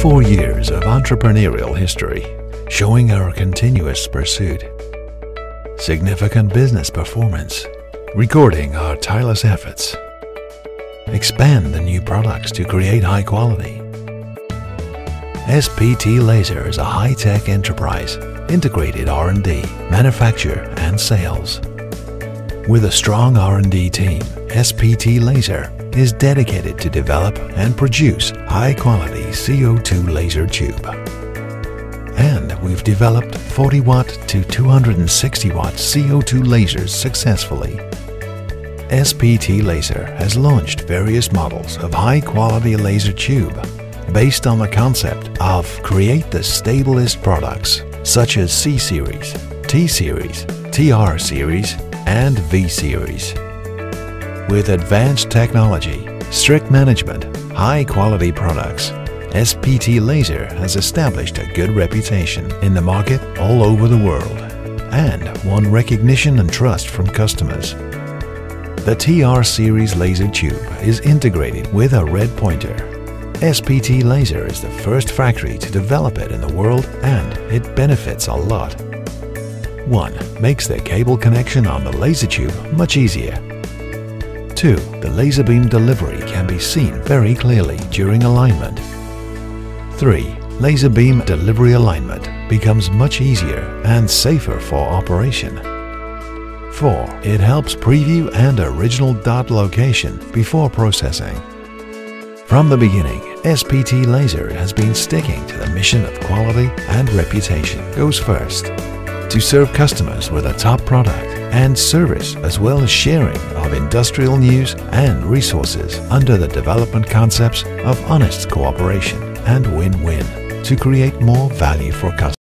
Four years of entrepreneurial history, showing our continuous pursuit. Significant business performance, recording our tireless efforts. Expand the new products to create high quality. SPT Laser is a high-tech enterprise, integrated R&D, manufacture and sales. With a strong R&D team, SPT Laser is dedicated to develop and produce high-quality CO2 laser tube. And we've developed 40 watt to 260 watt CO2 lasers successfully. SPT Laser has launched various models of high-quality laser tube based on the concept of create the stablest products such as C Series, T Series, TR Series, and V Series. With advanced technology, strict management, high quality products, SPT Laser has established a good reputation in the market all over the world and won recognition and trust from customers. The TR series laser tube is integrated with a red pointer. SPT Laser is the first factory to develop it in the world and it benefits a lot. 1. Makes the cable connection on the laser tube much easier 2. The laser beam delivery can be seen very clearly during alignment. 3. Laser beam delivery alignment becomes much easier and safer for operation. 4. It helps preview and original dot location before processing. From the beginning, SPT Laser has been sticking to the mission of quality and reputation goes first. To serve customers with a top product and service as well as sharing of industrial news and resources under the development concepts of honest cooperation and win-win to create more value for customers.